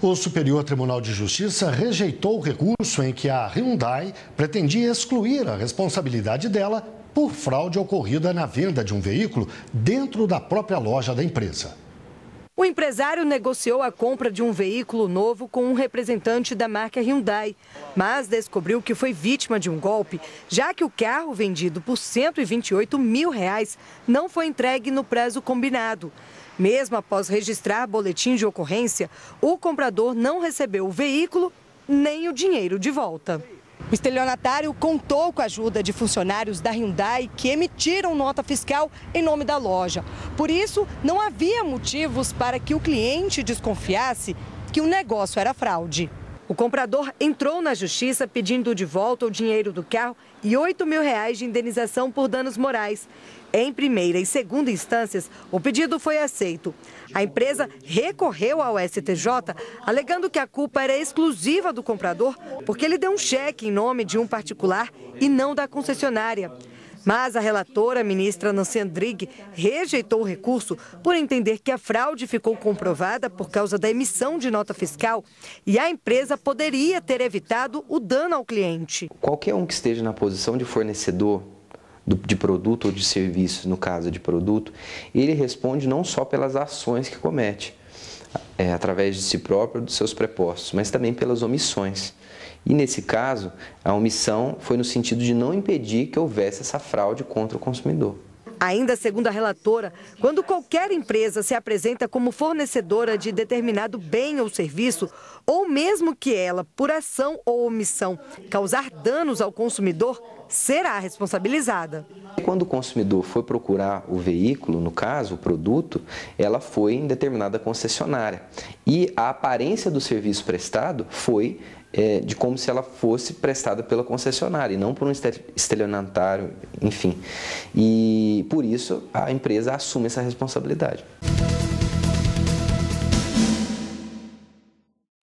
O Superior Tribunal de Justiça rejeitou o recurso em que a Hyundai pretendia excluir a responsabilidade dela por fraude ocorrida na venda de um veículo dentro da própria loja da empresa. O empresário negociou a compra de um veículo novo com um representante da marca Hyundai, mas descobriu que foi vítima de um golpe, já que o carro vendido por 128 mil reais não foi entregue no prazo combinado. Mesmo após registrar boletim de ocorrência, o comprador não recebeu o veículo nem o dinheiro de volta. O estelionatário contou com a ajuda de funcionários da Hyundai que emitiram nota fiscal em nome da loja. Por isso, não havia motivos para que o cliente desconfiasse que o negócio era fraude. O comprador entrou na justiça pedindo de volta o dinheiro do carro e 8 mil reais de indenização por danos morais. Em primeira e segunda instâncias, o pedido foi aceito. A empresa recorreu ao STJ, alegando que a culpa era exclusiva do comprador, porque ele deu um cheque em nome de um particular e não da concessionária. Mas a relatora, a ministra Nancy Andrighi, rejeitou o recurso por entender que a fraude ficou comprovada por causa da emissão de nota fiscal e a empresa poderia ter evitado o dano ao cliente. Qualquer um que esteja na posição de fornecedor de produto ou de serviço, no caso de produto, ele responde não só pelas ações que comete, é, através de si próprio, dos seus prepostos, mas também pelas omissões. E nesse caso, a omissão foi no sentido de não impedir que houvesse essa fraude contra o consumidor. Ainda segundo a relatora, quando qualquer empresa se apresenta como fornecedora de determinado bem ou serviço, ou mesmo que ela, por ação ou omissão, causar danos ao consumidor, será responsabilizada. Quando o consumidor foi procurar o veículo, no caso, o produto, ela foi em determinada concessionária. E a aparência do serviço prestado foi é, de como se ela fosse prestada pela concessionária e não por um estelionatário, enfim. E por isso a empresa assume essa responsabilidade.